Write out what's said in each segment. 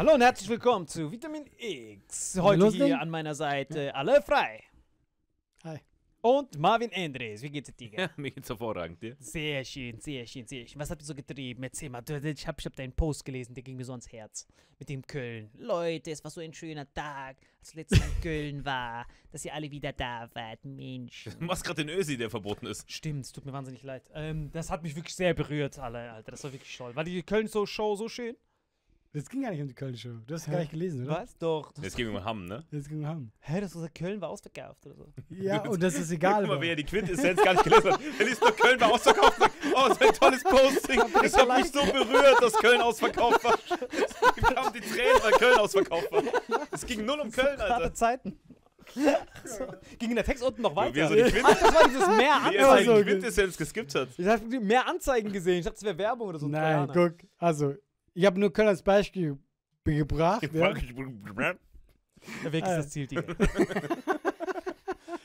Hallo und herzlich willkommen zu Vitamin X. Heute Los hier denn? an meiner Seite alle frei. Hi. Und Marvin Andres. Wie geht's dir, Digga? Ja, mir geht's hervorragend. Dir? Sehr schön, sehr schön, sehr schön. Was habt ihr so getrieben? Erzähl mal. Ich hab, ich hab deinen Post gelesen, der ging mir so ans Herz. Mit dem Köln. Leute, es war so ein schöner Tag, als letztes Mal in Köln war, dass ihr alle wieder da wart. Mensch. Du machst gerade den Ösi, der verboten ist. Stimmt, es tut mir wahnsinnig leid. Ähm, das hat mich wirklich sehr berührt, alle, Alter. Das war wirklich toll. War die Köln-Show so schön? Das ging gar nicht um die Köln Show. Du hast Hä? gar nicht gelesen, oder? Was? Doch. Jetzt gehen wir mal Hamm, ne? Das ging um Hamm. Hä, das war Köln war ausverkauft oder so. Ja, und das ist egal. Guck mal, wer die Quintessenz gar nicht gelesen hat. Er liest nur Köln war ausverkauft. Oh, so ein tolles Posting. Das hat mich so berührt, dass Köln ausverkauft war. Es kamen die Tränen, weil Köln ausverkauft war. Es ging null um Köln, Harte Alter. Zeiten. so. Ging der Text unten noch Wie er weiter? so die, Quint Ach, das war dieses mehr wie er Anzeigen. so so. Quintessenz geskippt hat. Ich habe mehr Anzeigen gesehen. Ich dachte, es wäre Werbung oder so. Nein, guck. Also, ich habe nur Köln als Beispiel be- gebracht. Ja. Der Weg ist das Ziel, Digga.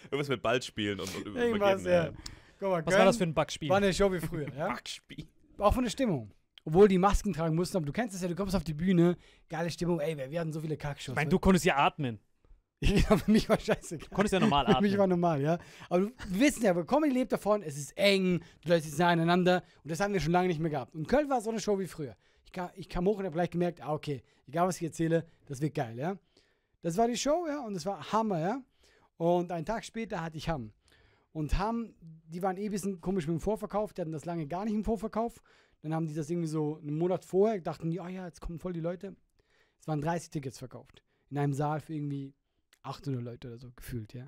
Irgendwas mit Ball spielen und, und Irgendwas, ja. Guck mal, Was Köln war das für ein Bugspiel? war eine Show wie früher, ja? Backspiel. Auch von der Stimmung. Obwohl die Masken tragen mussten, aber du kennst es ja, du kommst auf die Bühne, geile Stimmung, ey, wir hatten so viele Kackshows. Ich meine, ne? du konntest ja atmen. Ja, für mich war scheißegal. Du konntest ja normal Für mich war atmen. normal, ja. Aber du- wir wissen ja, aber Comedy lebt davon, es ist eng, die Leute sitzen nah aneinander und das haben wir schon lange nicht mehr gehabt. Und Köln war so eine Show wie früher. Ich kam, hoch und habe gleich gemerkt, ah, okay, egal was ich erzähle, das wird geil, ja. Das war die Show, ja, und das war Hammer, ja. Und einen Tag später hatte ich Hamm. Und Hamm, die waren eh ein bisschen komisch mit dem Vorverkauf, die hatten das lange gar nicht im Vorverkauf. Dann haben die das irgendwie so einen Monat vorher, dachten die, oh ja, jetzt kommen voll die Leute. Es waren 30 Tickets verkauft. In einem Saal für irgendwie 800 Leute oder so gefühlt, ja.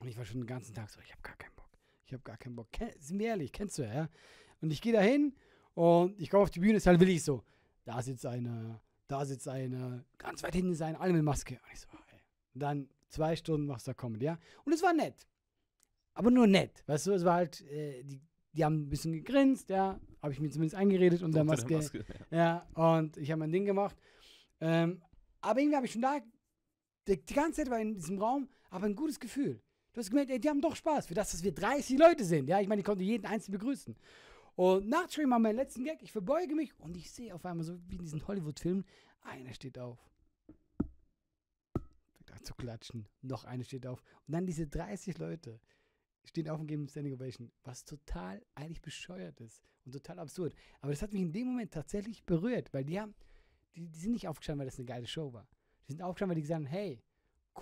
Und ich war schon den ganzen Tag so, ich habe gar keinen Bock. Ich habe gar keinen Bock. Ken, sind wir ehrlich, kennst du ja, ja. Und ich gehe da hin und ich komme auf die Bühne, ist halt willig so. Da sitzt einer, da sitzt einer, ganz weit hinten ist einer, alle mit Maske. Und ich so, ey. Und dann zwei Stunden machst du Comedy, ja. Und es war nett. Aber nur nett, weißt du, es war halt, äh, die, die haben ein bisschen gegrinst, ja. Habe ich mir zumindest eingeredet unter der Unter Maske. der Maske, ja. Ja, und ich habe mein Ding gemacht. Ähm, aber irgendwie habe ich schon da, die, die ganze Zeit war in diesem Raum, aber ein gutes Gefühl. Du hast gemerkt, ey, die haben doch Spaß, für das, dass wir 30 Leute sind. Ja, ich meine, ich konnte jeden Einzelnen begrüßen. Und nach Stream war mein letzten Gag, ich verbeuge mich und ich sehe auf einmal so wie in diesen Hollywood-Filmen, einer steht auf. Fängt an zu klatschen, noch einer steht auf. Und dann diese 30 Leute stehen auf und geben Standing Ovation, was total eigentlich bescheuert ist und total absurd. Aber das hat mich in dem Moment tatsächlich berührt, weil die haben, die, die sind nicht aufgestanden, weil das eine geile Show war. Die sind aufgestanden, weil die gesagt haben, hey,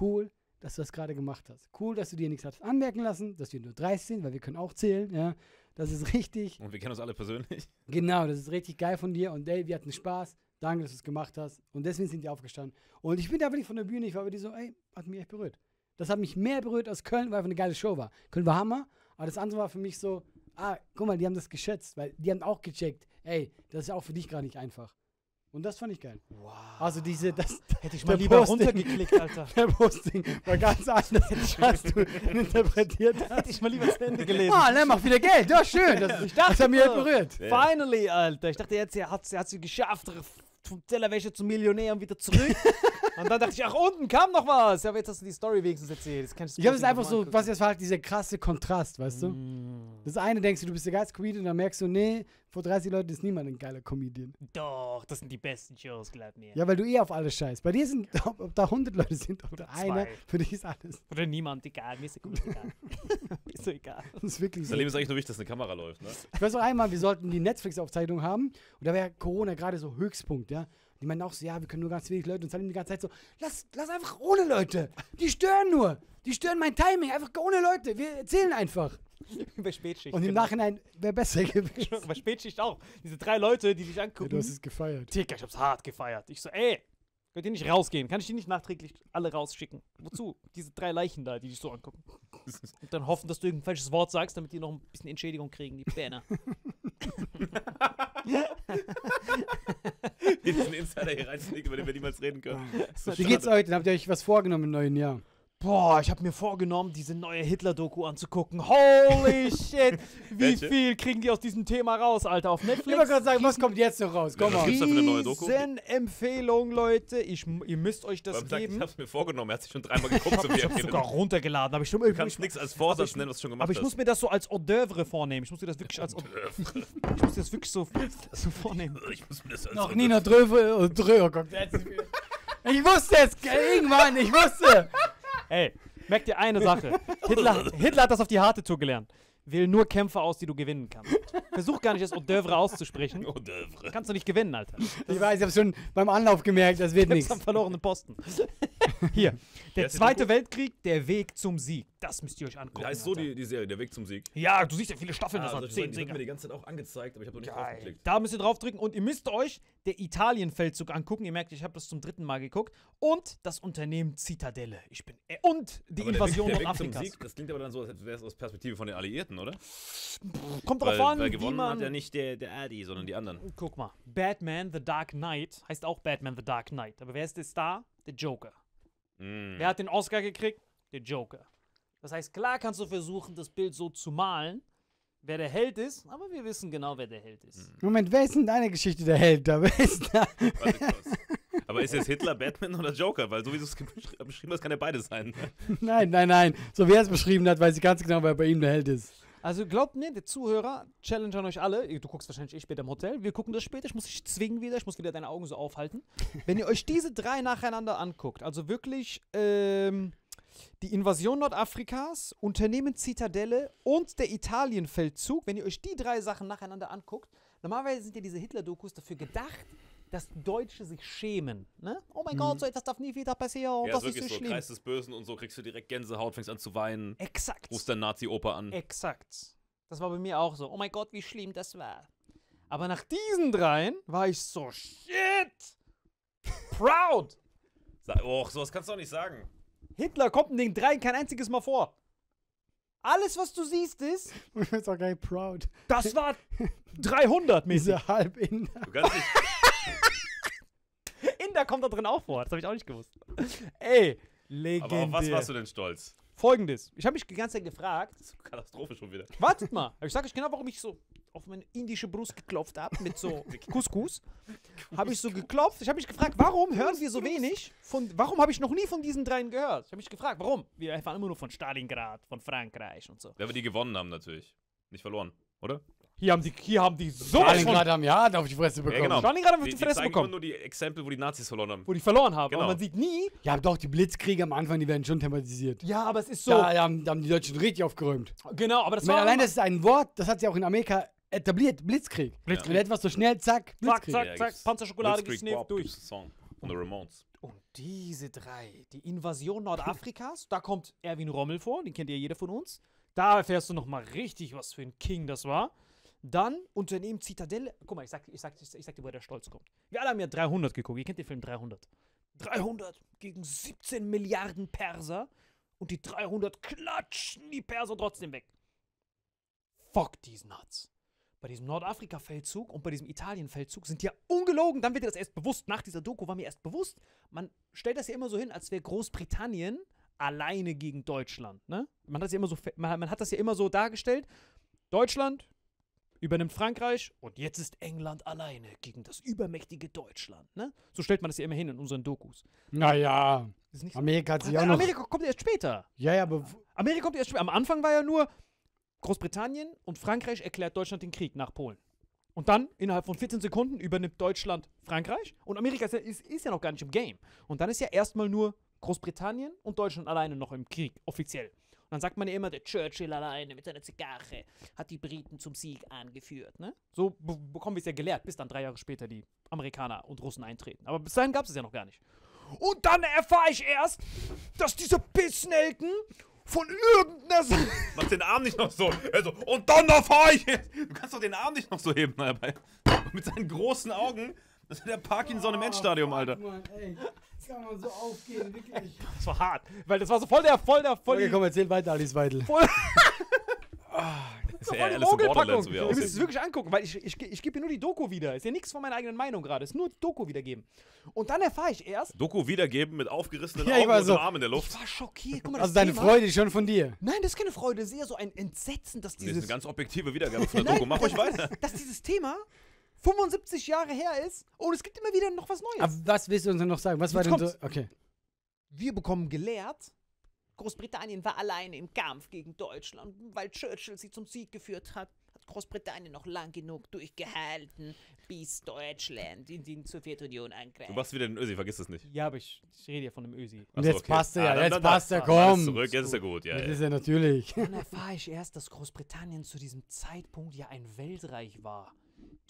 cool, dass du das gerade gemacht hast. Cool, dass du dir nichts hast anmerken lassen, dass wir nur 30 sind, weil wir können auch zählen, ja. Das ist richtig. Und wir kennen uns alle persönlich. Genau, das ist richtig geil von dir. Und ey, wir hatten Spaß. Danke, dass du es gemacht hast. Und deswegen sind die aufgestanden. Und ich bin da wirklich von der Bühne, ich war wirklich so, ey, hat mich echt berührt. Das hat mich mehr berührt als Köln, weil einfach eine geile Show war. Köln war Hammer, aber das andere war für mich so, ah, guck mal, die haben das geschätzt, weil die haben auch gecheckt, ey, das ist auch für dich gar nicht einfach. Und das fand ich geil. Wow. Also diese, das, Hätte ich mal lieber Posting- runtergeklickt, Alter. der Posting war ganz anders, als du interpretiert hast. Hätte ich mal lieber zu Ende gelesen. Ah, ne, macht wieder Geld, ja, schön. Das, Ich dachte das hat mich halt berührt. Finally, Alter. Ich dachte jetzt, er hat es geschafft. Vom Tellerwäsche zum Millionär und wieder zurück. und dann dachte ich, ach, unten kam noch was. Ja, aber jetzt hast du die Story wenigstens erzählt. Das kann Ich habe es einfach so, was jetzt war halt dieser krasse Kontrast, weißt du? Mm. Das eine denkst du, du bist der geilste Comedian und dann merkst du, nee, vor 30 Leuten ist niemand ein geiler Comedian. Doch, das sind die besten Shows, glaub mir. Ja, weil du eh auf alles scheißt. Bei dir sind, ob, ob da 100 Leute sind oder, Oder einer, für dich ist alles. Oder niemand, egal. Mir ist ja gut egal. mir ist so egal. Das ist wirklich so. Das Leben ist eigentlich nur wichtig, dass eine Kamera läuft, ne? Ich weiß noch einmal, wir sollten die Netflix-Aufzeichnung haben und da wäre Corona gerade so Höchstpunkt, ja. Die meinten auch so, ja, wir können nur ganz wenig Leute und Salim die ganze Zeit so, lass, lass einfach ohne Leute. Die stören nur. Die stören mein Timing. Einfach ohne Leute. Wir erzählen einfach. Bei Spätschicht. Und im genau. Nachhinein wäre besser gewesen. Bei Spätschicht auch. Diese drei Leute, die dich Ja, angucken. du hast es gefeiert. Digga, ich hab's hart gefeiert. Ich so, ey, könnt ihr nicht rausgehen? Kann ich die nicht nachträglich alle rausschicken? Wozu? Diese drei Leichen da, die dich so angucken. Und dann hoffen, dass du irgendein falsches Wort sagst, damit die noch ein bisschen Entschädigung kriegen, die Banner. Diesen Insider hier reinzulegen, über den wir niemals reden können. Wie geht's euch? denn? Habt ihr euch was vorgenommen im neuen Jahr? Boah, ich habe mir vorgenommen, diese neue Hitler-Doku anzugucken. Holy shit! Wie viel kriegen die aus diesem Thema raus, Alter? Auf Netflix? Ich wollte gerade sagen, was kommt jetzt noch raus? Komm Ja, mal. gibt's da für eine neue Doku? Empfehlung, Leute. Ich, ihr müsst euch das Weil sagt, geben. ich hab's mir vorgenommen, er hat sich schon dreimal geguckt, so wie Ich hab's sogar runtergeladen, aber ich, Du kannst ich, nichts als Vorsatz ich- nennen, was du schon gemacht aber ich hast. muss mir das so als Hors d'oeuvre vornehmen. Ich muss mir das wirklich als ich muss das wirklich so, so vornehmen. ich muss mir das als Noch nie noch Dröwe und Dröhe guckt. Ich wusste es, irgendwann, ich wusste. Ey, merk dir eine Sache. Hitler, Hitler hat das auf die harte Tour gelernt. Wähl nur Kämpfe aus, die du gewinnen kannst. Versuch gar nicht das Hors d'oeuvre auszusprechen. Hors d'oeuvre. Kannst du nicht gewinnen, Alter. Ich weiß, ich habe schon beim Anlauf gemerkt, das wird Jetzt nichts. am verlorenen Posten. Hier, der Zweite? Weltkrieg, der Weg zum Sieg. Das müsst ihr euch angucken. Wie heißt so die, die Serie, der Weg zum Sieg? Ja, du siehst ja viele Staffeln, das Ah, hat solche zehn Sachen, die wird mir die ganze Zeit auch angezeigt, aber ich habe noch nicht Geil. draufgeklickt. Da müsst ihr draufdrücken und ihr müsst euch der Italien-Feldzug angucken. Ihr merkt, ich habe das zum dritten Mal geguckt. Und das Unternehmen Zitadelle. Ich bin. Äh, und die Aber Invasion der Weg, der Weg zum Nordafrikas. Sieg, das klingt aber dann so, als wäre es aus Perspektive von den Alliierten, oder? Kommt drauf Weil, an, weil gewonnen man. hat ja nicht der, der Adi, sondern die anderen. Guck mal. Batman The Dark Knight heißt auch Batman The Dark Knight. Aber wer ist der Star? Der Joker. Mm. Wer hat den Oscar gekriegt? Der Joker. Das heißt, klar kannst du versuchen, das Bild so zu malen, wer der Held ist, aber wir wissen genau, wer der Held ist. Moment, wer ist in deiner Geschichte der Held da? Wer ist da? Warte kurz. Aber ist jetzt Hitler, Batman oder Joker? Weil so wie du es beschri- beschrieben hast, kann ja beides sein. Nein, nein, nein. So wie er es beschrieben hat, weiß ich ganz genau, wer bei ihm der Held ist. Also glaubt mir, der Zuhörer, challenge an euch alle. Du guckst wahrscheinlich eh später im Hotel. Wir gucken das später. Ich muss dich zwingen wieder. Ich muss wieder deine Augen so aufhalten. Wenn ihr euch diese drei nacheinander anguckt, also wirklich ähm, die Invasion Nordafrikas, Unternehmen Zitadelle und der Italienfeldzug, wenn ihr euch die drei Sachen nacheinander anguckt, normalerweise sind ja diese Hitler-Dokus dafür gedacht, dass Deutsche sich schämen. Ne? Oh mein Gott, so etwas darf nie wieder passieren. ja, das ist ist wirklich so so, schlimm. Kreis des Bösen und so kriegst du direkt Gänsehaut, fängst an zu weinen, Exakt. rufst dein Nazi-Oper an. Exakt. Das war bei mir auch so. Oh mein Gott, wie schlimm das war. Aber nach diesen dreien war ich so shit. Proud. Och, sowas kannst du auch nicht sagen. Hitler kommt in den dreien kein einziges Mal vor. Alles, was du siehst, ist, Ich bin auch geil proud. das war 300 mäßig. Diese halb in. Du kannst nicht. Inder kommt da drin auch vor. Das habe ich auch nicht gewusst. Ey, legendär. Aber auf was warst du denn stolz? Folgendes. Ich habe mich die ganze Zeit gefragt, Das ist eine Katastrophe schon wieder. Wartet mal. Ich sage euch genau, warum ich so auf meine indische Brust geklopft habe mit so Couscous. Habe ich so geklopft. Ich habe mich gefragt, warum hören wir so wenig von. Warum habe ich noch nie von diesen dreien gehört? Ich habe mich gefragt, warum? Wir erfahren immer nur von Stalingrad, von Frankreich und so. Weil wir die gewonnen haben natürlich. Nicht verloren, oder? Hier haben die, hier haben die so Stalingrad haben ja auf die Fresse bekommen. genau. Stalingrad haben Die, die die Fresse zeigen bekommen. immer nur die Exempel, wo die Nazis verloren haben. Wo die verloren haben. Genau. Aber man sieht nie. Ja, doch, die Blitzkriege am Anfang, die werden schon thematisiert. Ja, aber es ist so. Da, haben, da haben die Deutschen richtig aufgeräumt. Genau, aber das Ich meine, war. allein das ist ein Wort, das hat sie auch in Amerika etabliert. Blitzkrieg. Blitzkrieg. Wenn etwas so schnell, zack, Zack, Blitzkrieg. zack, zack. gibt's Panzerschokolade Bob, durch. Song von The Ramones. Und diese drei, die Invasion Nordafrikas, da kommt Erwin Rommel vor, den kennt ja jeder von uns. Da erfährst du nochmal richtig, was für ein King das war. Dann Unternehmen Zitadelle. Guck mal, ich sag, ich, sag, ich, sag, ich sag dir, woher der Stolz kommt. Wir alle haben ja 300 geguckt. Ihr kennt den Film 300. 300 gegen 17 Milliarden Perser. Und die 300 klatschen die Perser trotzdem weg. Fuck these nuts. Bei diesem Nordafrika-Feldzug und bei diesem Italien-Feldzug sind ja ungelogen, dann wird dir das erst bewusst, nach dieser Doku war mir erst bewusst, man stellt das ja immer so hin, als wäre Großbritannien alleine gegen Deutschland. Ne? Man, hat das ja immer so, man, man hat das ja immer so dargestellt, Deutschland übernimmt Frankreich und jetzt ist England alleine gegen das übermächtige Deutschland. Ne? So stellt man das ja immer hin in unseren Dokus. Naja, nicht so. Amerika hat sich auch noch. Amerika kommt erst später. Ja, ja, aber Amerika kommt erst später. Am Anfang war ja nur Großbritannien und Frankreich erklärt Deutschland den Krieg nach Polen. Und dann, innerhalb von 14 Sekunden, übernimmt Deutschland Frankreich und Amerika ist ja, ist, ist ja noch gar nicht im Game. Und dann ist ja erstmal nur Großbritannien und Deutschland alleine noch im Krieg, offiziell. Und dann sagt man ja immer, der Churchill alleine mit seiner Zigarre hat die Briten zum Sieg angeführt. Ne? So be bekommen wir es ja gelehrt, bis dann drei Jahre später die Amerikaner und Russen eintreten. Aber bis dahin gab es es ja noch gar nicht. Und dann erfahre ich erst, dass diese Pissnelken von irgendeiner Seite. Mach den Arm nicht noch so. Also, und dann erfahr ich jetzt. Du kannst doch den Arm nicht noch so heben dabei. Mit seinen großen Augen. Das ist der Parkinson im Endstadium, Alter. Mann, ey, das kann man so aufgehen, wirklich. Das war hart, weil das war so voll der, voll der, voll Okay, komm, erzähl weiter, Alice Weidel. voll, Ist So ja voll die alles im Borderlands, Mogelpackung. Ihr müsst es wirklich angucken, weil ich, ich, ich gebe hier nur die Doku wieder. Ist ja nichts von meiner eigenen Meinung gerade. Ist nur Doku wiedergeben. Und dann erfahre ich erst, Doku wiedergeben mit aufgerissenen Ja, ich Augen war und so- dem Arm in der ich Luft. war schockiert. Guck mal, Also das deine Thema- Freude ist schon von dir. Nein, das ist keine Freude. Sehr so ein Entsetzen, dass Das ist eine dieses, ganz objektive Wiedergabe von der Doku. Mach euch weiter. dass dieses Thema 75 Jahre her ist und es gibt immer wieder noch was Neues. Aber was willst du uns denn noch sagen? Was war Jetzt denn so? Okay. wir bekommen gelehrt, Großbritannien war alleine im Kampf gegen Deutschland. Weil Churchill sie zum Sieg geführt hat, hat Großbritannien noch lang genug durchgehalten, bis Deutschland in die Sowjetunion angreift. Du machst wieder den Ösi, vergiss das nicht. ja, aber ich, ich rede ja von dem Ösi. Und jetzt okay. passt er Ah, ja, dann- jetzt dann- passt er, alles komm. zurück, jetzt ist er gut. Ja, Das ja. ist ja natürlich. Dann erfahre ich erst, dass Großbritannien zu diesem Zeitpunkt ja ein Weltreich war.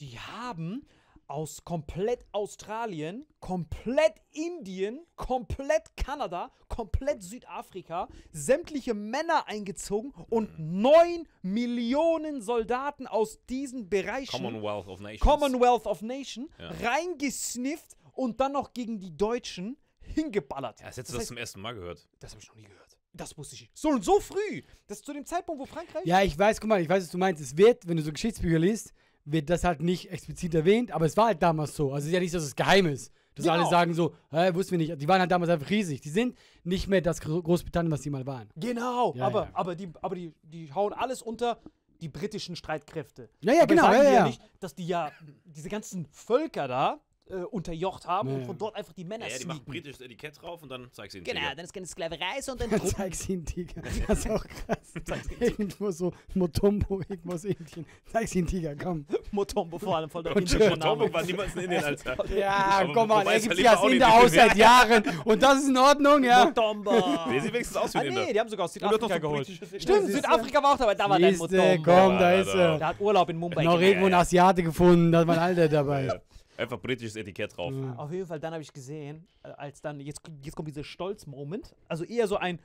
Die haben aus komplett Australien, komplett Indien, komplett Kanada, komplett Südafrika sämtliche Männer eingezogen und neun Millionen Soldaten aus diesen Bereichen Commonwealth of Nations. Commonwealth of Nation Ja. reingesnifft und dann noch gegen die Deutschen hingeballert. Ja, das hättest du Das zum ersten Mal gehört. das habe ich noch nie gehört. Das wusste ich. So und so früh. Das ist zu dem Zeitpunkt, wo Frankreich. Ja, ich weiß, guck mal, ich weiß, was du meinst. Es wird, wenn du so Geschichtsbücher liest, wird das halt nicht explizit erwähnt, aber es war halt damals so. Also es ist ja nicht, so, dass es geheim ist. Dass Genau. alle sagen so, hä, wussten wir nicht. Die waren halt damals einfach riesig. Die sind nicht mehr das Gro- Großbritannien, was die mal waren. Genau. Ja, aber ja. aber, die, aber die, die hauen alles unter die britischen Streitkräfte. Ja, ja, aber genau, Sagen ja, ja. nicht, dass die ja diese ganzen Völker da äh, unterjocht haben Ja, und ja. von dort einfach die Männer Ja, ja, die machen britisches Etikett drauf und dann zeigst du ihnen. Genau, Tiger. dann ist keine Sklaverei, sondern Dann Truppen. zeig sie einen Tiger. Das ist auch krass. irgendwo so Motombo, irgendwo aus Indien. Zeig sie einen Tiger, komm. Motombo vor allem voll der indische Motombo Name. war niemals in Indien, Alter. Ja, Aber komm mal, wobei er es gibt ja lieber als auch nicht Inder aus seit Jahren. Und das ist in Ordnung, ja. Motombo. Der sieht wenigstens aus wie Ah ein Inder. nee, die haben sogar aus Und du hast Südafrika noch so geholt. britisches Stimmt, siehste? Südafrika war auch dabei. Da war dein Siehste, Motombo. komm, da Ja, ist da. er. Der hat Urlaub in Mumbai Noch gemacht. irgendwo einen Asiate gefunden, da waren alle dabei. Einfach britisches Etikett drauf. Auf jeden Fall, dann habe ich gesehen, äh, als dann, jetzt, jetzt kommt dieser Stolz-Moment. Also eher so ein,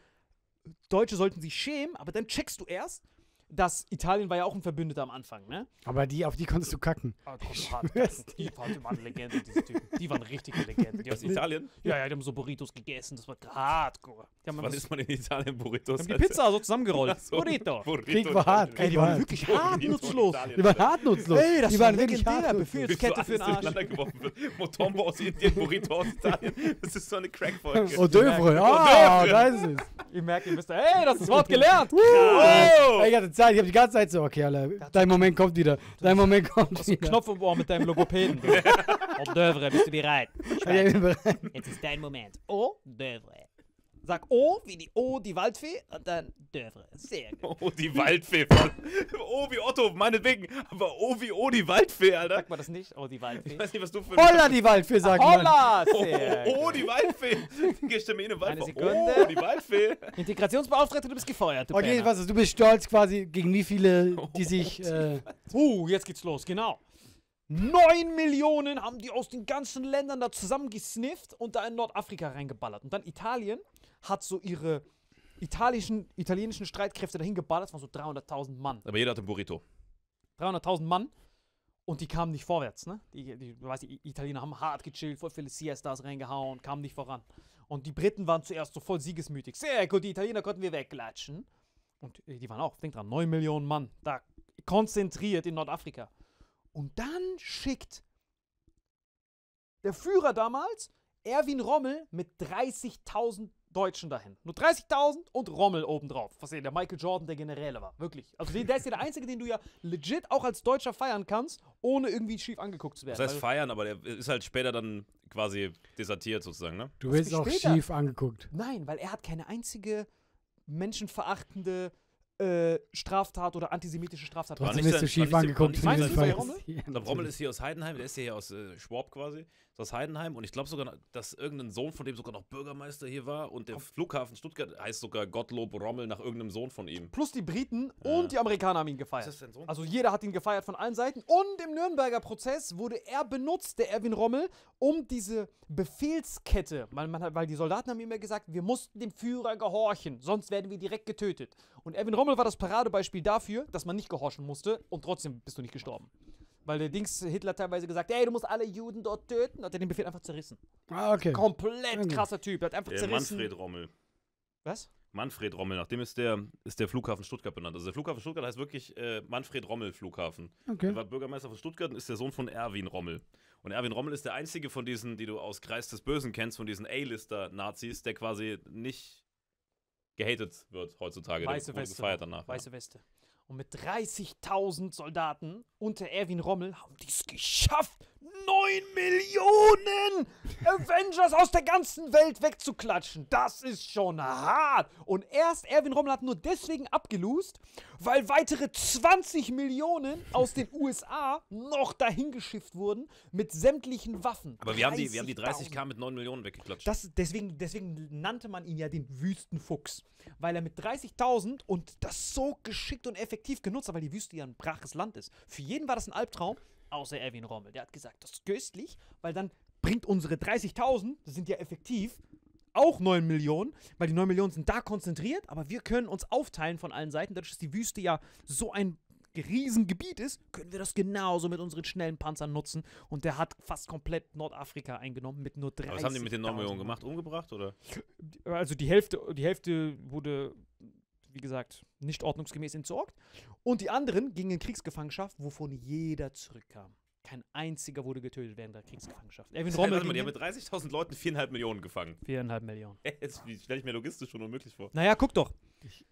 Deutsche sollten sich schämen, aber dann checkst du erst, dass Italien war ja auch ein Verbündeter am Anfang, ne? Aber die, auf die konntest du kacken. Ah, komm, hart. Die waren, die waren Legenden, diese Typen. Die waren richtige Legenden. Die ist Italien? ja, ja, die haben so Burritos gegessen, das war hardcore. Die haben, Wann ist man in Italien Burritos? haben die? Pizza so zusammengerollt. So, Burrito. Burrito. Krieg war hart, Ey, Krieg die war waren hart. wirklich hart nutzlos. Die waren hart nutzlos. Ey, das die war waren wirklich hart nutzlos. Befehlskette für den Arsch. durcheinander geworfen wird. Motombo aus Indien, Burrito aus Italien. Das ist so eine Crack-Folge. Hors d'oeuvre. Ah, da ist es. Ihr merkt, ihr müsst, hey, das ist das Wort gelernt. Oh! Ey, Ich hatte Zeit, ich habe die ganze Zeit so, okay, Alter, dein Moment kommt wieder. Dein Moment kommt wieder. Knopf im Ohr mit deinem Logopäden. Hors d'oeuvre, bist du bereit? Ich bin bereit. Jetzt ist dein Moment. Hors d'oeuvre. Sag O wie die O, die Waldfee und dann D'oeuvre. Sehr gut. Oh, die Waldfee. Oh, wie Otto, meinetwegen. Aber oh, wie oh, die Waldfee, Alter. sagt man das nicht. Oh, die Ich Waldfee. weiß nicht, was du für Holla, die Waldfee, sagt man. Holla! Oh, Sehr oh, gut. die Waldfee. Gehst du mir in den Wald Eine vor. Sekunde. Oh, die Waldfee. Integrationsbeauftragte, du bist gefeuert. Du Okay, Penner. was, du bist stolz quasi gegen wie viele, die sich, äh, Uh, jetzt geht's los, genau. Neun Millionen haben die aus den ganzen Ländern da zusammengesnifft und da in Nordafrika reingeballert. Und dann Italien hat so ihre italischen, italienischen Streitkräfte dahin geballert. Das waren so 300.000 Mann. Aber jeder hat einen Burrito. 300.000 Mann. Und die kamen nicht vorwärts, ne? Die, die, weißt, die Italiener haben hart gechillt, voll viele Siestas reingehauen, kamen nicht voran. Und die Briten waren zuerst so voll siegesmütig. Sehr gut, die Italiener konnten wir wegklatschen. Und äh, die waren auch, denk dran, 9 Millionen Mann, da konzentriert in Nordafrika. Und dann schickt der Führer damals, Erwin Rommel, mit 30.000 Deutschen dahin. Nur 30.000 und Rommel obendrauf. Was ja der Michael Jordan der Generäle war. Wirklich. Also der ist ja der Einzige, den du ja legit auch als Deutscher feiern kannst, ohne irgendwie schief angeguckt zu werden. Das heißt feiern, aber der ist halt später dann quasi desertiert sozusagen, ne? du wirst auch später. schief angeguckt. Nein, weil er hat keine einzige menschenverachtende äh, Straftat oder antisemitische Straftat. Trotzdem wirst du schief angeguckt. sein- Fall. Rommel? Ja, glaube, Rommel ist hier aus Heidenheim, der ist hier aus äh, Schwab quasi, ist aus Heidenheim und ich glaube sogar, dass irgendein Sohn von dem sogar noch Bürgermeister hier war und der Flughafen Stuttgart heißt sogar Gottlob Rommel nach irgendeinem Sohn von ihm. Plus die Briten Ja. und die Amerikaner haben ihn gefeiert. Ist das dein Sohn? Also jeder hat ihn gefeiert von allen Seiten. Und im Nürnberger Prozess wurde er benutzt, der Erwin Rommel, um diese Befehlskette, weil, man, hat- weil die Soldaten haben immer gesagt, wir mussten dem Führer gehorchen, sonst werden wir direkt getötet. Und Erwin Rommel war das Paradebeispiel dafür, dass man nicht gehorchen musste und trotzdem bist du nicht gestorben. Weil der Dings Hitler teilweise gesagt, ey, du musst alle Juden dort töten, hat er den Befehl einfach zerrissen. Ah, okay. Komplett Okay. krasser Typ, er hat einfach Der zerrissen. Manfred Rommel. Was? Manfred Rommel, nach dem ist der, ist der Flughafen Stuttgart benannt. Also der Flughafen Stuttgart heißt wirklich äh, Manfred Rommel Flughafen. Okay. Er war Bürgermeister von Stuttgart und ist der Sohn von Erwin Rommel. Und Erwin Rommel ist der einzige von diesen, die du aus Kreis des Bösen kennst, von diesen A-Lister-Nazis, der quasi nicht gehatet wird heutzutage. Weiße Weste. gefeiert danach. Weiße Weste. Und mit 30.000 Soldaten unter Erwin Rommel haben die es geschafft, 9 Millionen Avengers aus der ganzen Welt wegzuklatschen. Das ist schon hart. Und erst Erwin Rommel hat nur deswegen abgelost, weil weitere 20 Millionen aus den USA noch dahin geschifft wurden mit sämtlichen Waffen. Aber wir haben, die, wir haben die 30.000. 30k mit 9 Millionen weggeklatscht. Das, deswegen, deswegen nannte man ihn ja den Wüstenfuchs. Weil er mit 30.000 und das so geschickt und effektiv genutzt hat, weil die Wüste ja ein braches Land ist. Für jeden war das ein Albtraum, außer Erwin Rommel. Der hat gesagt, das ist köstlich, weil dann bringt unsere 30.000, das sind ja effektiv, auch 9 Millionen, weil die 9 Millionen sind da konzentriert, aber wir können uns aufteilen von allen Seiten. Dadurch, dass die Wüste ja so ein Riesengebiet ist, können wir das genauso mit unseren schnellen Panzern nutzen. Und der hat fast komplett Nordafrika eingenommen mit nur 30 Aber was haben die mit den 9 Millionen gemacht? Umgebracht oder? also die Hälfte, die Hälfte wurde, wie gesagt, nicht ordnungsgemäß entsorgt. Und die anderen gingen in Kriegsgefangenschaft, wovon jeder zurückkam. Kein einziger wurde getötet während der Kriegsgefangenschaft. Erwin Warte Rommel mal, die haben mit 30.000 Leuten 4,5 Millionen gefangen. viereinhalb Millionen. Jetzt stelle ich mir logistisch schon unmöglich vor. Naja, guck doch.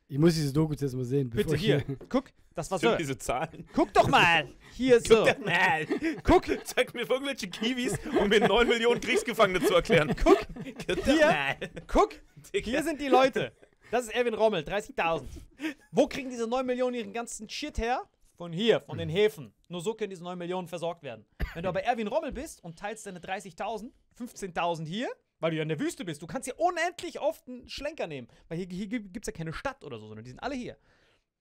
Ich muss dieses Doku jetzt mal sehen. Bitte ich hier. Guck, das war so. Diese Zahlen? Guck doch mal. Hier so. Guck doch mal. Guck, zeig mir irgendwelche Kiwis, um mir 9 Millionen Kriegsgefangene zu erklären. Guck, Hier. Guck, hier sind die Leute. Das ist Erwin Rommel, 30.000. Wo kriegen diese 9 Millionen ihren ganzen Shit her? Von hier, von den Häfen. Nur so können diese 9 Millionen versorgt werden. Wenn du aber Erwin Rommel bist und teilst deine 30.000, 15.000 hier, weil du ja in der Wüste bist, du kannst hier unendlich oft einen Schlenker nehmen. Weil hier, hier gibt es ja keine Stadt oder so, sondern die sind alle hier.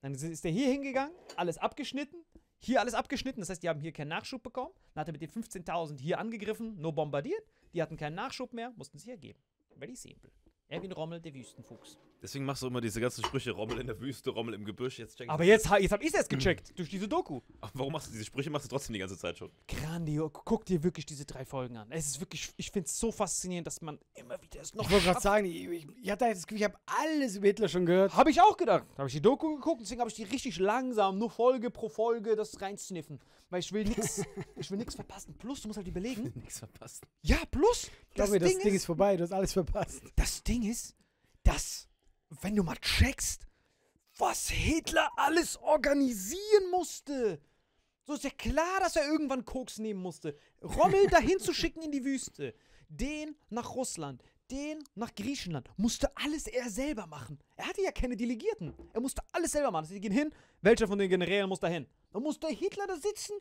Dann ist- der hier hingegangen, alles abgeschnitten, hier alles abgeschnitten, das heißt, die haben hier keinen Nachschub bekommen. Dann hat er mit den 15.000 hier angegriffen, nur bombardiert. Die hatten keinen Nachschub mehr, mussten sich ergeben. Very simple. Erwin Rommel, der Wüstenfuchs. Deswegen machst du immer diese ganzen Sprüche, Rommel in der Wüste, Rommel im Gebüsch. Jetzt check ich Aber jetzt, jetzt hab ich's erst gecheckt, durch diese Doku. Ach, Warum machst du diese Sprüche? Machst du trotzdem die ganze Zeit schon. Grandio, guck dir wirklich diese drei Folgen an. Es ist wirklich, ich finde es so faszinierend, dass man immer wieder es noch Ich wollte gerade sagen, ich, ich, ich hatte das Gefühl, ich habe alles über Hitler schon gehört. Habe ich auch gedacht. Habe ich die Doku geguckt, deswegen habe ich die richtig langsam, nur Folge pro Folge, das reinsniffen. Weil ich will nix, ich will nix verpassen. Plus, du musst halt überlegen. Nichts verpasst. Ja, plus, Glaub das, mir, das Ding, Ding ist, ist vorbei, du hast alles verpasst. das Ding ist, dass, wenn du mal checkst, was Hitler alles organisieren musste. So ist ja klar, dass er irgendwann Koks nehmen musste. Rommel dahin zu schicken in die Wüste. Den nach Russland. Den nach Griechenland. Musste alles er selber machen. Er hatte ja keine Delegierten. Er musste alles selber machen. Sie gehen hin. Welcher von den Generälen muss da hin? Da muss der Hitler da sitzen.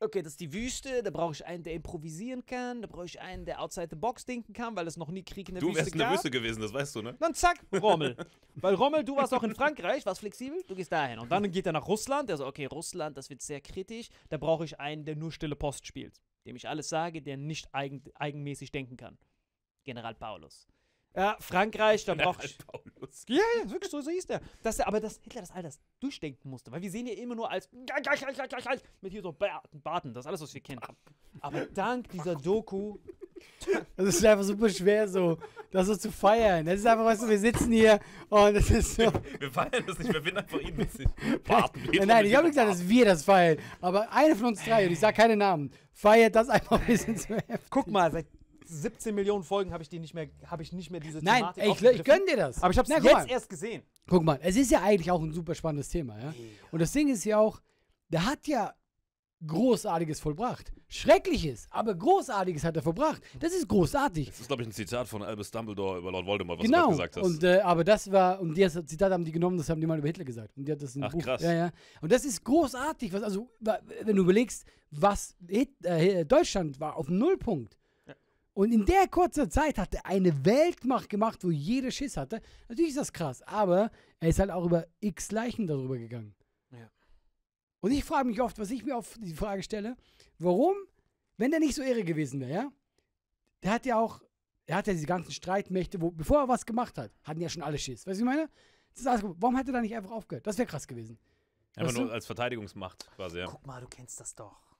Okay, das ist die Wüste. Da brauche ich einen, der improvisieren kann. Da brauche ich einen, der outside the box denken kann, weil es noch nie Krieg in der Du Wüste wärst in der gab. Wüste gewesen, das weißt du, ne? Dann zack, Rommel. Weil Rommel, du warst auch in Frankreich, warst flexibel, du gehst dahin. Und dann geht er nach Russland, der so, okay, Russland, das wird sehr kritisch. Da brauche ich einen, der nur stille Post spielt. Dem ich alles sage, der nicht eigen, eigenmäßig denken kann. General Paulus. Ja, Frankreich, da brauche ich. Paulus. Ja, ja, wirklich so, so hieß der. Dass er aber dass Hitler das all das durchdenken musste. Weil wir sehen ja immer nur als mit hier so Barten, Barten, das ist alles, was wir kennen. Aber dank dieser Doku Das ist einfach super schwer, so das so zu feiern. Das ist einfach, weißt du, wir sitzen hier und es ist so. Wir feiern das nicht, wir finden einfach ihn witzig. Paten, Nein, nein, ich habe nicht gesagt, dass wir das feiern. Aber eine von uns drei, und ich sage keine Namen, feiert das einfach ein bisschen zu heftig. Guck mal, seit 17 Millionen Folgen habe ich die nicht mehr, habe ich nicht mehr diese Nein, Thematik ey, ich, ich gönn dir das. Aber ich habe es guck jetzt mal. erst gesehen. Guck mal, es ist ja eigentlich auch ein super spannendes Thema, ja. Und das Ding ist ja auch, der hat ja Großartiges vollbracht. Schreckliches, aber Großartiges hat er vollbracht. Das ist großartig. Das ist, glaube ich, ein Zitat von Albus Dumbledore über Lord Voldemort, was genau. du gesagt hast. Und, äh, aber das war, und das Zitat haben die genommen, das haben die mal über Hitler gesagt. Und die hat das in Ach, Buch. krass. Ja, ja. Und das ist großartig, was, also, wenn du überlegst, was Hit, äh, Deutschland war auf Nullpunkt. Und in der kurzen Zeit hat er eine Weltmacht gemacht, wo jeder Schiss hatte. Natürlich ist das krass, aber er ist halt auch über x Leichen darüber gegangen. Ja. Und ich frage mich oft, was ich mir oft die Frage stelle, warum, wenn er nicht so irre gewesen wäre, ja? Der hat ja auch, er hat ja diese ganzen Streitmächte, wo, bevor er was gemacht hat, hatten ja schon alle Schiss. Weißt du, was ich meine? Das ist alles, warum hat er da nicht einfach aufgehört? Das wäre krass gewesen. Einfach weißt du? nur als Verteidigungsmacht quasi, ja. Guck mal, du kennst das doch.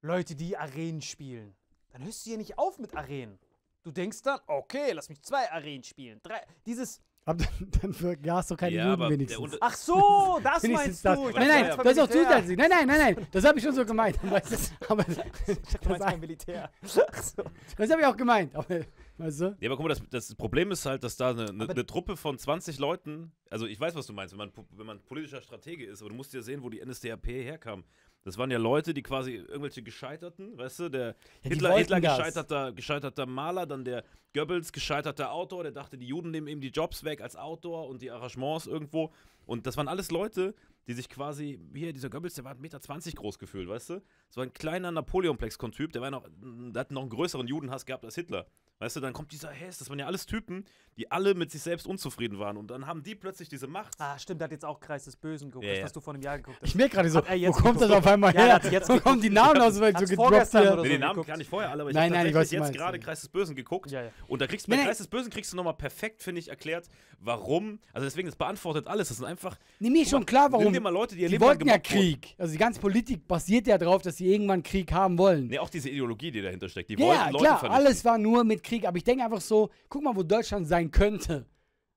Leute, die Arenen spielen. Dann hörst du ja nicht auf mit Arenen. Du denkst dann, okay, lass mich zwei Arenen spielen. Drei. Dieses. Aber dann, dann vergaß doch keine Ja, Juden wenigstens. Unter- Ach so, das meinst das. du. Ich Nein, nein, meinst das ist auch zusätzlich. Nein, nein, nein, nein. Das habe ich schon so gemeint. Aber Ich dachte, du das, kein Militär. Ach so. das habe ich auch gemeint. Aber, weißt du? Ja, aber guck mal, das, das Problem ist halt, dass da eine, eine, eine Truppe von 20 Leuten, also ich weiß, was du meinst, wenn man, wenn man politischer Stratege ist, aber du musst ja sehen, wo die NSDAP herkam. Das waren ja Leute, die quasi irgendwelche Gescheiterten, weißt du, der die Hitler, Hitler gescheiterter, gescheiterter Maler, dann der Goebbels gescheiterter Autor, der dachte, die Juden nehmen ihm die Jobs weg als Autor und die Arrangements irgendwo. Und das waren alles Leute, die sich quasi, hier, dieser Goebbels, der war 1,20 Meter groß gefühlt, weißt du? War ein kleiner Napoleonplex-Typ, der war noch, der hat noch einen größeren Judenhass gehabt als Hitler. Weißt du, dann kommt dieser Hess, das waren ja alles Typen, die alle mit sich selbst unzufrieden waren. Und dann haben die plötzlich diese Macht. Ah, stimmt, der hat jetzt auch Kreis des Bösen geguckt, Ja, das, ja. was du vor einem Jahr geguckt hast. Ich merke gerade so, wo jetzt kommt das auf einmal Ja, er her? hat's jetzt Wo kommen die Namen aus, weil so gedroppt oder Nee, so den Namen gar nicht vorher, aber ich Nein, habe nein, ich weiß, jetzt meinst, gerade ja. Kreis des Bösen geguckt. Ja, ja. Und da kriegst du Nee, bei. Kreis des Bösen kriegst du nochmal perfekt, finde ich, erklärt, warum. Also deswegen, das beantwortet alles. Das sind einfach. Nee, mir ist schon klar, Nimm warum. dir mal Leute, die ihr Die wollten ja. Krieg. Also die ganze Politik basiert ja darauf, dass sie irgendwann Krieg haben wollen. Nee, auch diese Ideologie, die dahinter steckt. Die Ja, wollten ja, Leute klar, vernichten. alles war nur mit Krieg. Aber ich denke einfach so, guck mal, wo Deutschland sein könnte.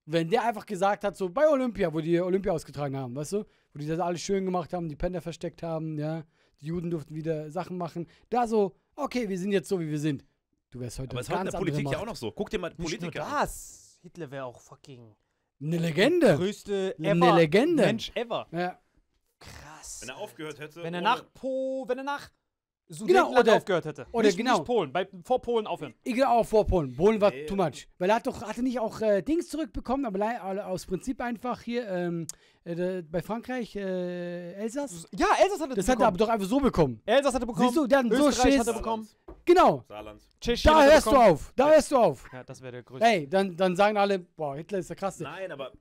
Wenn der einfach gesagt hat, so bei Olympia, wo die Olympia ausgetragen haben, weißt du? Wo die das alles schön gemacht haben, die Pender versteckt haben, ja. Die Juden durften wieder Sachen machen. Da so, okay, wir sind jetzt so, wie wir sind. Du wärst heute Aber eine es ist in der Politik ja auch noch so. Guck dir mal Nicht nur Politiker an. das. Hitler wäre auch fucking Eine Legende. größte Eine ever Legende. Mensch ever. Ja. Krass. Wenn er aufgehört hätte. Wenn er nach Po, wenn er nach Genau, Sudetenland oder- aufgehört hätte. oder nicht, genau. Nicht Polen, bei, vor Polen aufhören. Ich glaube auch vor Polen. Polen war Nee. too much. Weil er hat doch, hatte nicht auch äh, Dings zurückbekommen, aber aus Prinzip einfach hier ähm, äh, bei Frankreich, äh, Elsass. Ja, Elsass hatte Das hat er aber doch einfach so bekommen. Elsass hatte bekommen. Siehst du, der hat so Österreich Schiss. hatte bekommen. Genau. Saarland. Tschechien Da hörst du bekommen. auf. Da hörst du auf. Ja, das wäre der größte. Hey, dann, dann sagen alle, boah, Hitler ist der krasse. Nein, aber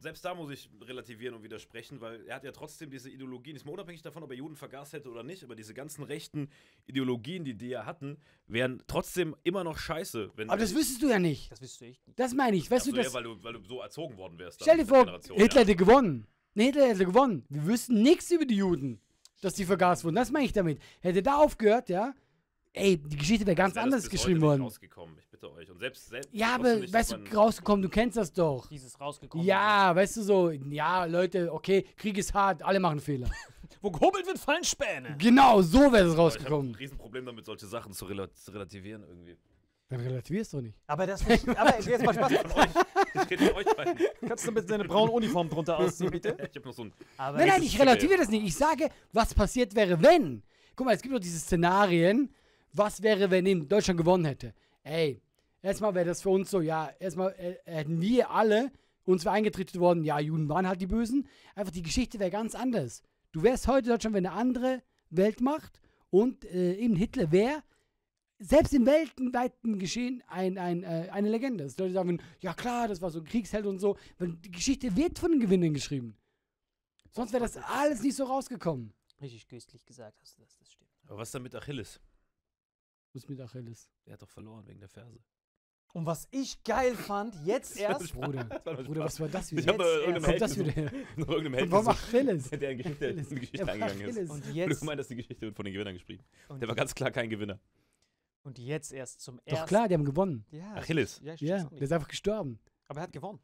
selbst da muss ich relativieren und widersprechen, weil er hat ja trotzdem diese Ideologien, ist mal unabhängig davon, ob er Juden vergaß hätte oder nicht, aber diese ganzen rechten Ideologien, die die ja hatten, wären trotzdem immer noch scheiße. Wenn Aber das wüsstest du ja nicht. Das wüsste ich nicht. Das meine ich. Weißt Ach so, du, das. ja, weil, du, weil du so erzogen worden wärst. Stell dir dann, vor, Hitler ja. hätte gewonnen. Nee, Hitler hätte gewonnen. Wir wüssten nichts über die Juden, dass die vergast wurden. Das meine ich damit. Hätte da aufgehört, ja, ey, die Geschichte wäre ganz das anders bis geschrieben heute worden. Rausgekommen, ich bitte euch. Und selbst, selbst Ja, aber nicht, weißt du, rausgekommen, du kennst das doch. Dieses rausgekommen. Ja, weißt du so, ja, Leute, okay, Krieg ist hart, alle machen Fehler. Wo gehobelt wird, fallen Späne. genau, so wäre es Aber ich habe ein rausgekommen. Riesenproblem damit, solche Sachen zu, rela zu relativieren irgendwie. Dann relativierst du nicht. Aber das nicht. Aber jetzt mal Spaß. Ich rede euch beiden. Kannst du bitte deine braune Uniform drunter ausziehen, bitte? Ich habe noch so ein. Aber Nein, nein, ich relativiere das nicht. Ich sage, was passiert wäre, wenn. Guck mal, es gibt doch diese Szenarien. Was wäre, wenn eben Deutschland gewonnen hätte? Ey, erstmal wäre das für uns so, ja, erstmal äh, hätten wir alle, uns wäre eingetrichtert worden, ja, Juden waren halt die Bösen. Einfach die Geschichte wäre ganz anders. Du wärst heute Deutschland wäre eine andere Weltmacht und äh, eben Hitler wäre selbst im weltweiten Geschehen ein, ein, äh, eine Legende. Dass Leute sagen, ja klar, das war so ein Kriegsheld und so. Die Geschichte wird von den Gewinnern geschrieben. Sonst wäre das alles nicht so rausgekommen. richtig köstlich gesagt hast du das, das stimmt. Aber was ist denn mit Achilles? Was mit Achilles. Der hat doch verloren wegen der Ferse. Und was ich geil fand, jetzt erst. Bruder, Bruder, was war das Ich wieder? habe Jetzt irgendeinem das wieder her? Noch irgendeinem Held Warum Achilles? der in Geschichte, in die Geschichte eingegangen ist. Und Und du jetzt. meinst, dass die Geschichte von den Gewinnern geschrieben. Und, Der war ganz klar kein Gewinner. Und jetzt erst zum ersten. Doch klar, die haben gewonnen. Ja, Achilles. Ja, Ja, der ist einfach gestorben. Aber er hat gewonnen.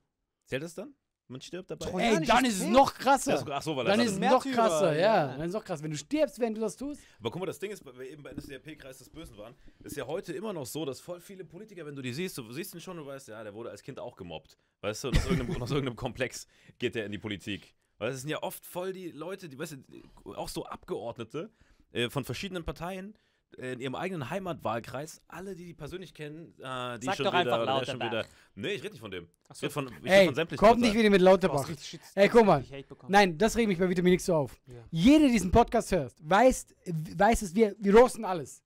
Zählt das dann? Man stirbt dabei? Ey, dann ist es noch krasser. Ach so, weil Dann ist es noch krasser, ja. ja. Dann ist es noch krass. Wenn du stirbst, wenn du das tust. Aber guck mal, das Ding ist, weil wir eben bei NSDAP-Kreis des Bösen waren, ist ja heute immer noch so, dass voll viele Politiker, wenn du die siehst, du siehst ihn schon und weißt, ja, der wurde als Kind auch gemobbt. Weißt du, und aus irgendeinem, aus irgendeinem Komplex geht der in die Politik. Weil es sind ja oft voll die Leute, die, weißt du, auch so Abgeordnete äh, von verschiedenen Parteien in ihrem eigenen Heimatwahlkreis, alle, die die persönlich kennen, äh, die Sag schon doch wieder, einfach schon Lauterbach. wieder. Nee, ich rede nicht von dem. Ach Ich rede von, ich rede Ey, von sämtlichen komm nicht wieder mit Lauterbach. Shit- Ey, guck mal. Nein, das regt mich bei Vitamin X so auf. Ja. Jeder, der diesen Podcast hört, weiß, weiß es, wir, wir roasten alles.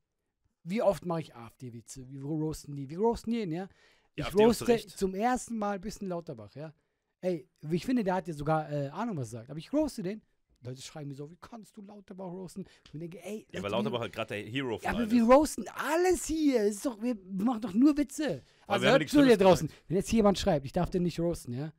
Wie oft mache ich AfD-Witze? Wir roasten die. Wir roasten jeden, ja? Ich Ja, roaste zum ersten Mal ein bisschen Lauterbach, ja? Ey, ich finde, der hat ja sogar äh, Ahnung, was er sagt. Aber ich roaste den. Leute schreiben mir so, wie kannst du Lauterbach roasten? Und ich denke, ey, Ja, Leute, wir- Lauterbach halt gerade der Hero von Ja, aber wir roasten alles hier. Ist doch, wir machen doch nur Witze. Aber Also hört dir Schlimmes draußen. Wenn jetzt jemand schreibt, ich darf den nicht roasten, ja?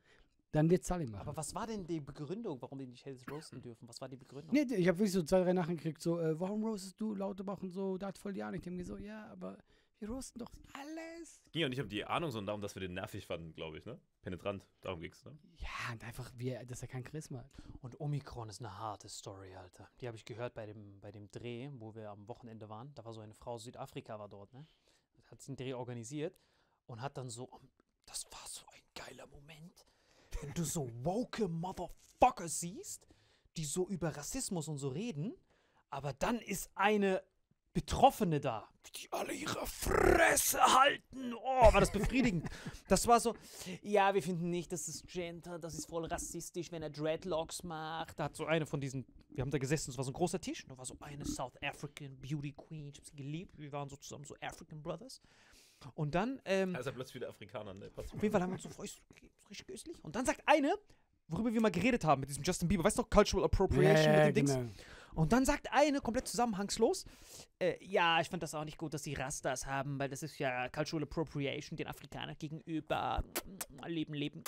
Dann wird Salim machen. Aber was war denn die Begründung, warum die nicht hättest roasten dürfen? Was war die Begründung? Nee, ich habe wirklich so zwei, drei Nachrichten gekriegt, so, äh, warum roastest du Lauterbach und so, da hat voll die Ahnung. Ich denke mir so, ja, aber Wir roasten doch alles. Ging ja nicht um die Ahnung, sondern darum, dass wir den nervig fanden, glaube ich, ne? Penetrant, darum ging's, ne? Ja, und einfach, wir, dass er kein Charisma hat. Und Omikron ist eine harte Story, Alter. Die habe ich gehört bei dem, bei dem Dreh, wo wir am Wochenende waren. Da war so eine Frau aus Südafrika, war dort, ne? Hat den Dreh organisiert und hat dann so, das war so ein geiler Moment, wenn du so woke Motherfucker siehst, die so über Rassismus und so reden, aber dann ist eine Betroffene da, die alle ihre Fresse halten. Oh, war das befriedigend. Das war so, ja, wir finden nicht, das ist Gender, das ist voll rassistisch, wenn er Dreadlocks macht. Da hat so eine von diesen, wir haben da gesessen, es war so ein großer Tisch, und da war so eine South African Beauty Queen, ich hab sie geliebt, wir waren so zusammen so African Brothers. Und dann, ähm, ja plötzlich wieder Afrikaner, ne? Passt. auf jeden Fall haben wir uns so voll so richtig göstlich. Und dann sagt eine, worüber wir mal geredet haben mit diesem Justin Bieber, weißt du noch, Cultural Appropriation mit dem Dings? Und dann sagt eine, komplett zusammenhangslos, äh, ja, ich fand das auch nicht gut, dass die Rastas haben, weil das ist ja Cultural Appropriation den Afrikanern gegenüber. Leben, leben.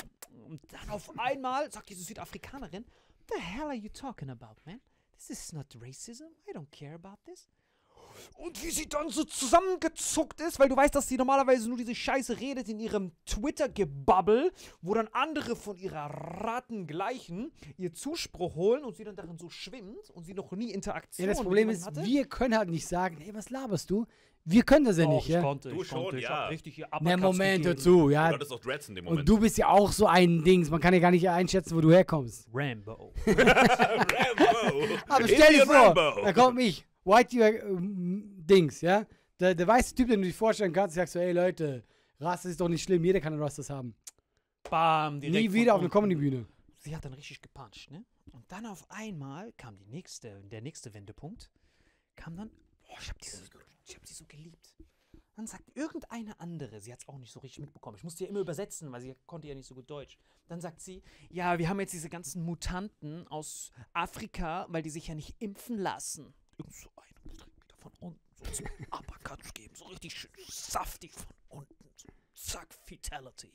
Und dann auf einmal sagt diese Südafrikanerin, the hell are you talking about, man? This is not racism. I don't care about this. Und wie sie dann so zusammengezuckt ist, weil du weißt, dass sie normalerweise nur diese Scheiße redet in ihrem Twitter-Gebabbel, wo dann andere von ihrer Rattengleichen ihr Zuspruch holen und sie dann darin so schwimmt und sie noch nie Interaktion Ja, das Problem ist, hatte. wir können halt nicht sagen, hey, was laberst du? Wir können das ja Doch, nicht, ich ja? konnte, Du ich schon, konnte, ich ja. hab richtig hier Na, Moment, hör gegeben. zu, Du ja. hattest auch Dreads in dem Moment. Und du bist ja auch so ein Dings. Man kann ja gar nicht einschätzen, wo du herkommst. Rambo. Rambo! Aber stell dir vor, Rambo. da kommt ich, White ähm, Dings, ja? Der, der weiße Typ, den du dir vorstellen kannst, sagst so, ey Leute, Rasse ist doch nicht schlimm, jeder kann Rastas haben. Bam, direkt Nie wieder auf eine. Comedy-Bühne. Sie hat dann richtig gepuncht, ne? Und dann auf einmal kam die nächste, der nächste Wendepunkt, kam dann, boah, ich hab diese, ich hab sie so geliebt. Dann sagt irgendeine andere, sie hat es auch nicht so richtig mitbekommen. Ich musste ja immer übersetzen, weil sie konnte ja nicht so gut Deutsch. Dann sagt sie, ja, wir haben jetzt diese ganzen Mutanten aus Afrika, weil die sich ja nicht impfen lassen. So eine direkt wieder von unten so zum Uppercut geben, so richtig schön saftig von unten. So, zack, Fatality.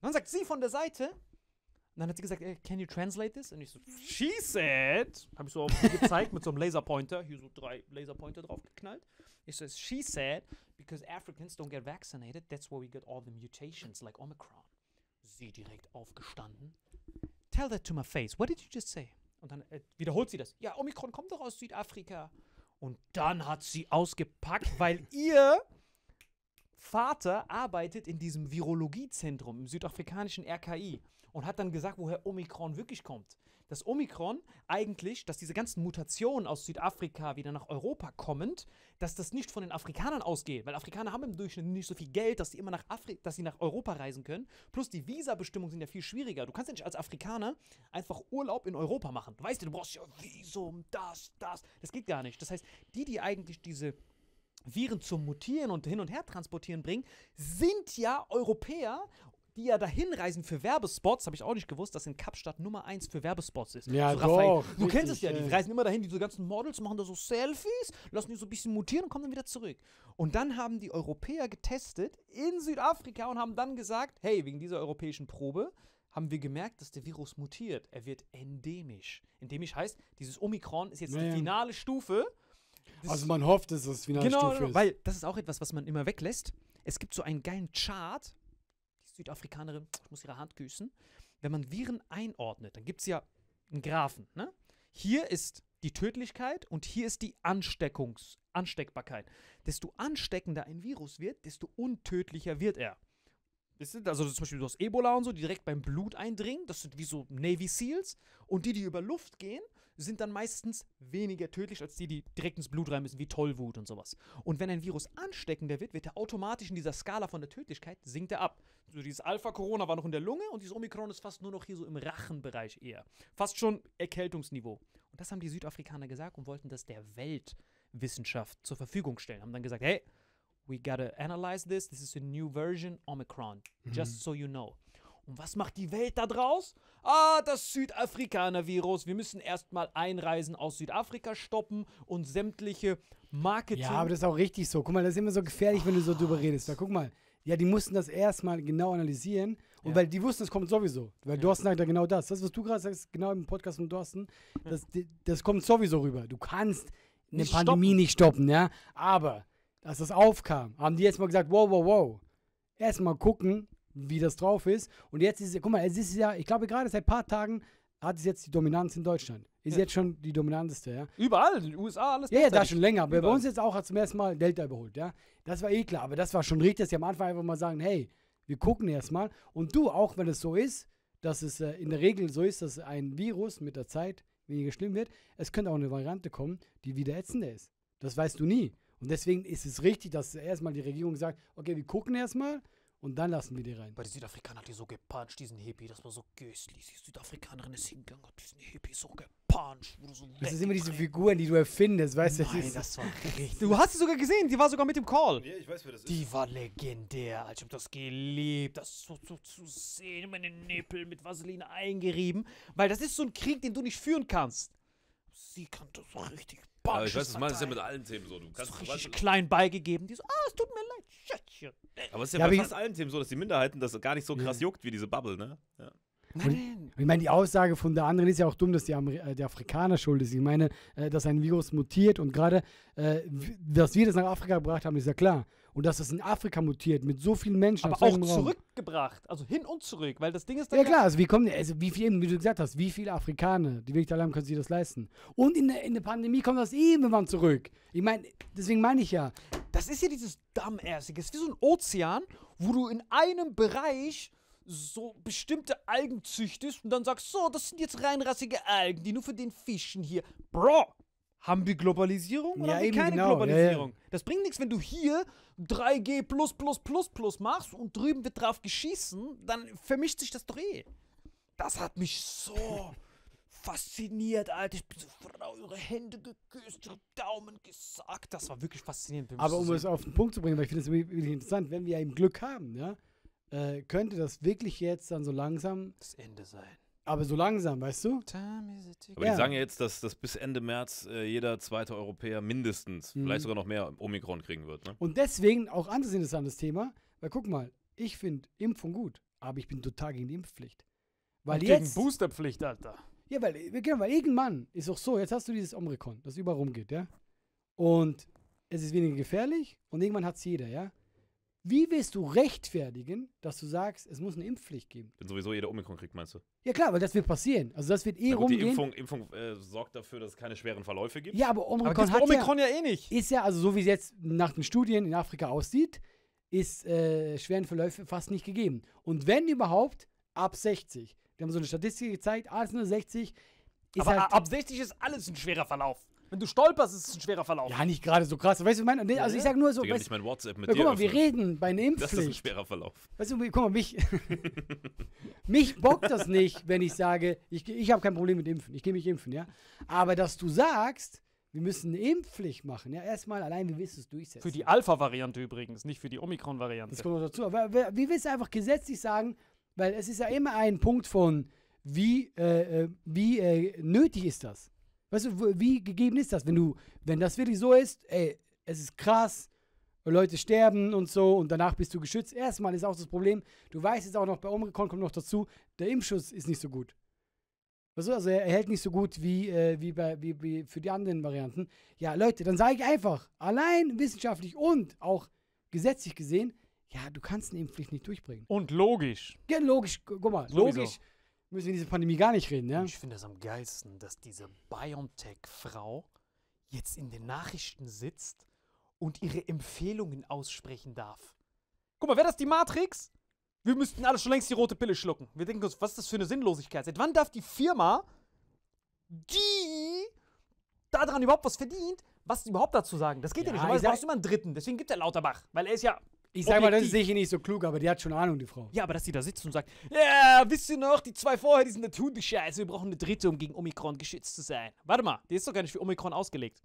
Dann sagt sie von der Seite, und dann hat sie gesagt, can you translate this? Und ich so, she said, habe ich so auf sie gezeigt mit so einem Laserpointer, hier so drei Laserpointer drauf geknallt. Ich so, she said, because Africans don't get vaccinated, that's where we get all the mutations like Omicron. Sie direkt aufgestanden. Tell that to my face. What did you just say? Und dann äh, wiederholt sie das. Ja, Omikron kommt doch aus Südafrika. Und dann hat sie ausgepackt, weil ihr Vater arbeitet in diesem Virologiezentrum im südafrikanischen RKI und hat dann gesagt, woher Omikron wirklich kommt. Dass Omikron eigentlich, dass diese ganzen Mutationen aus Südafrika wieder nach Europa kommend, dass das nicht von den Afrikanern ausgeht, weil Afrikaner haben im Durchschnitt nicht so viel Geld, dass sie immer nach Afri dass sie nach Europa reisen können. Plus die Visabestimmungen sind ja viel schwieriger. Du kannst ja nicht als Afrikaner einfach Urlaub in Europa machen. Du weißt ja, du brauchst ja Visum, das, das. Das geht gar nicht. Das heißt, die, die eigentlich diese Viren zum Mutieren und hin und her transportieren bringen, sind ja Europäer, die ja dahin reisen für Werbespots. Habe ich auch nicht gewusst, dass in Kapstadt Nummer 1 für Werbespots ist. Ja, so, Raphael, doch, Du kennst es ja, die reisen immer dahin, diese ganzen Models machen da so Selfies, lassen die so ein bisschen mutieren und kommen dann wieder zurück. Und dann haben die Europäer getestet in Südafrika und haben dann gesagt, hey, wegen dieser europäischen Probe haben wir gemerkt, dass der Virus mutiert. Er wird endemisch. Endemisch heißt, dieses Omikron ist jetzt Ja, die ja. finale Stufe. Das- Also man hofft, dass das finale genau, Stufe ist. weil das ist auch etwas, was man immer weglässt. Es gibt so einen geilen Chart. Südafrikanerin, ich muss ihre Hand küssen. Wenn man Viren einordnet, dann gibt es ja einen Graphen. Ne? Hier ist die Tödlichkeit und hier ist die Ansteckungs Ansteckbarkeit. Desto ansteckender ein Virus wird, desto untödlicher wird er. Ihr? Also zum Beispiel du hast Ebola und so, die direkt beim Blut eindringen. Das sind wie so Navy Seals. Und die, die über Luft gehen, sind dann meistens weniger tödlich als die, die direkt ins Blut rein müssen, wie Tollwut und sowas. Und wenn ein Virus ansteckender wird, wird er automatisch in dieser Skala von der Tödlichkeit, sinkt er ab. So dieses Alpha-Corona war noch in der Lunge und dieses Omikron ist fast nur noch hier so im Rachenbereich eher. Fast schon Erkältungsniveau. Und das haben die Südafrikaner gesagt und wollten das der Weltwissenschaft zur Verfügung stellen. Haben dann gesagt, hey, we gotta analyze this. This is a new version Omicron. Just so you know. Und was macht die Welt da draus? Ah, das Südafrikaner-Virus. Wir müssen erstmal Einreisen aus Südafrika stoppen und sämtliche Marketing. ja, aber das ist auch richtig so. Guck mal, das ist immer so gefährlich, wenn du so drüber redest. Weil guck mal, ja, die mussten das erstmal genau analysieren. Und Ja. weil die wussten, es kommt sowieso. Weil Dorsten sagt ja genau das. Das, was du gerade sagst, genau im Podcast von Dorsten, das, das kommt sowieso rüber. Du kannst eine Nicht Pandemie stoppen. nicht stoppen, ja. Aber als das aufkam, haben die jetzt mal gesagt, wow, wow, wow. Erstmal gucken, wie das drauf ist. Und jetzt ist, guck mal, es ist ja, ich glaube gerade seit ein paar Tagen hat es jetzt die Dominanz in Deutschland. Ist Ja. jetzt schon die dominanteste, ja. Überall, in den USA, alles Ja, ja, da schon länger. Aber bei uns jetzt auch hat zum ersten Mal Delta überholt, ja. Das war eh klar. Aber das war schon richtig, dass sie am Anfang einfach mal sagen, hey, wir gucken erstmal. Und du, auch wenn es so ist, dass es äh, in der Regel so ist, dass ein Virus mit der Zeit weniger schlimm wird, es könnte auch eine Variante kommen, die wieder ätzender ist. Das weißt du nie. Und deswegen ist es richtig, dass erstmal die Regierung sagt, okay, wir gucken erstmal und dann lassen wir die rein. Bei den Südafrikanern hat die so gepuncht, diesen Hippie, das war so göstlich. Die Südafrikanerin ist hingegangen, hat diesen Hippie so gepuncht. Wo du so Das sind immer diese. Figuren, die du erfindest, weißt du? Nein, ist- das war richtig. Du hast sie sogar gesehen, die war sogar mit dem Call. Ja, ich weiß, wer das Die war legendär. Alter. Ich hab das geliebt, das so, so zu sehen, meine Nippel mit Vaseline eingerieben. Weil das ist so ein Krieg, den du nicht führen kannst. Sie kann das so richtig Aber ich weiß, Punches das ist ja mit allen Themen so. Du kannst, so du richtig klein beigegeben. Die so, ah, es tut mir leid, Schätzchen. aber es ist ja, Ja, bei fast allen Themen so, dass die Minderheiten das gar nicht so krass Ja. juckt wie diese Bubble, ne? Ja. Nein, nein. Ich meine, die Aussage von der anderen ist ja auch dumm, dass die Ameri äh, der Afrikaner schuld ist. Ich meine, äh, dass ein Virus mutiert und gerade, äh, dass wir das nach Afrika gebracht haben, ist ja klar. Und dass das in Afrika mutiert mit so vielen Menschen Aber auch zurückgebracht. Also hin und zurück. Weil das Ding ist dann Ja klar, also wie kommen, also wie viel, wie du gesagt hast, wie viele Afrikaner, die wirklich allein können sich das leisten. Und in der, in der Pandemie kommt das irgendwann zurück. Ich meine, deswegen meine ich ja, Das ist ja dieses Dammärsige. Es ist wie so ein Ozean, wo du in einem Bereich so bestimmte Algen züchtest und dann sagst, so, das sind jetzt reinrassige Algen, die nur für den Fischen hier. Bro, haben wir Globalisierung oder Ja, haben wir eben keine genau, ja, ja. Globalisierung? Das bringt nichts, wenn du hier 3G plus plus plus plus machst und drüben wird drauf geschießen, dann vermischt sich das doch eh. Das hat mich so fasziniert, Alter. Ich bin so, Frau, ihre Hände geküsst, ihre Daumen gesagt. Das war wirklich faszinierend für mich. aber um es auf den Punkt zu bringen, weil ich finde es wirklich wirklich interessant, wenn wir eben Glück haben, ja, äh, könnte das wirklich jetzt dann so langsam, Das Ende sein. Aber so langsam, weißt du? Aber Ja. die sagen ja jetzt, dass, dass bis Ende März äh, jeder zweite Europäer mindestens, Mhm. vielleicht sogar noch mehr Omikron kriegen wird. Ne? Und deswegen auch anderes interessantes Thema, weil guck mal, ich finde Impfung gut, aber ich bin total gegen die Impfpflicht. Weil Und jetzt, Gegen Boosterpflicht, Alter. ja, weil, genau, weil irgendwann ist auch so, jetzt hast du dieses Omikron, das überall rumgeht, ja, und es ist weniger gefährlich und irgendwann hat es jeder, ja. Wie willst du rechtfertigen, dass du sagst, es muss eine Impfpflicht geben? Wenn sowieso jeder Omikron kriegt, meinst du? Ja klar, weil das wird passieren. Also das wird eh Na gut, die rumgehen. Impfung, Impfung äh, sorgt dafür, dass es keine schweren Verläufe gibt. Ja, aber Aber Omikron bei hat ja, Omikron ja, eh nicht. ist ja, also so wie es jetzt nach den Studien in Afrika aussieht, ist äh, schweren Verläufe fast nicht gegeben. Und wenn überhaupt, ab 60. Wir haben so eine Statistik gezeigt, alles nur 60 ist Aber halt, ab 60 ist alles ein schwerer Verlauf. Wenn du stolperst, ist es ein schwerer Verlauf. ja nicht gerade so krass. Weißt du, ich meine? Also ich sag nur so, Digga, weißt, nicht mein WhatsApp mit guck dir mal, wir reden bei einer Das ist ein Impfpflicht. schwerer Verlauf. Weißt du, guck mal, mich, mich bockt das nicht, wenn ich sage, ich, ich habe kein Problem mit Impfen, ich gehe mich impfen, ja. Aber dass du sagst, wir müssen eine Impfpflicht machen, ja, erstmal allein, wie willst du es durchsetzen? Für die Alpha-Variante übrigens, nicht für die Omikron-Variante. Das kommt noch dazu. Aber wie willst du einfach gesetzlich sagen, weil es ist ja immer ein Punkt von, wie, äh, äh, wie äh, nötig ist das? Weißt du, wie gegeben ist das? Wenn du, wenn das wirklich so ist, ey, es ist krass, Leute sterben und so und danach bist du geschützt. Erstmal ist auch das Problem, du weißt jetzt auch noch, bei Omikron kommt noch dazu, der Impfschutz ist nicht so gut. Weißt du, also er hält nicht so gut wie, äh, wie, bei, wie, wie für die anderen Varianten. Ja, Leute, dann sage ich einfach, allein wissenschaftlich und auch gesetzlich gesehen, ja, du kannst eine Impfpflicht nicht durchbringen. Und logisch. Ja, logisch, gu- guck mal, Sowieso. logisch müssen wir in dieser Pandemie gar nicht reden, ja? Und ich finde es am geilsten, dass diese BioNTech-Frau jetzt in den Nachrichten sitzt und ihre Empfehlungen aussprechen darf. Guck mal, wäre das die Matrix? Wir müssten alle schon längst die rote Pille schlucken. Wir denken uns, was ist das für eine Sinnlosigkeit? Seit wann darf die Firma, die daran überhaupt was verdient, was überhaupt dazu sagen? Das geht ja, Ja, nicht. sag- brauchst du immer einen Dritten. Deswegen gibt der Lauterbach. Weil er ist ja. Ich sag mal, das ist sicher nicht so klug, aber die hat schon Ahnung, die Frau. Ja, aber dass die da sitzt und sagt, ja, wisst ihr noch, die zwei vorher, die sind die Scheiße, wir brauchen eine dritte, um gegen Omikron geschützt zu sein. Warte mal, die ist doch gar nicht für Omikron ausgelegt.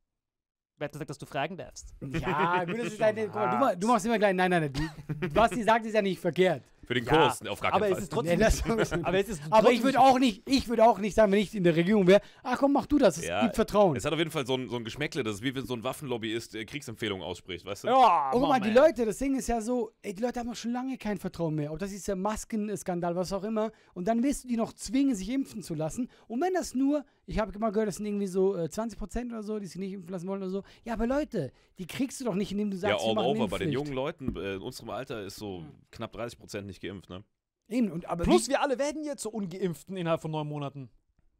Wer hat gesagt, dass du fragen darfst? Ja, gut, das ist mal, du, machst immer gleich, nein, nein, nein, du, was sie sagt, ist ja nicht verkehrt. Für den Ja, Kurs, auf gar aber keinen es Fall. ist trotzdem. Nee, aber es ist Aber trotzdem ich würde auch nicht, ich würde auch nicht sagen, wenn ich in der Regierung wäre, ach komm, mach du das, es Ja, gibt Vertrauen. Es hat auf jeden Fall so ein, so ein Geschmäckle, das ist wie wenn so ein Waffenlobbyist äh, Kriegsempfehlungen ausspricht, weißt du? Ja, Oh, guck mal, die. Leute, das Ding ist ja so, ey, die Leute haben doch schon lange kein Vertrauen mehr. Ob das ist der Maskenskandal, was auch immer. Und dann willst du die noch zwingen, sich impfen zu lassen. Und wenn das nur Ich habe mal gehört, das sind irgendwie so äh, 20% oder so, die sich nicht impfen lassen wollen oder so. Ja, aber Leute, die kriegst du doch nicht, indem du Ja, sagst, wir all over. Bei den jungen Leuten äh, in unserem Alter ist so knapp 30 Prozent nicht geimpft, ne? Eben, und, aber Plus wir alle werden jetzt so Ungeimpften innerhalb von neun Monaten.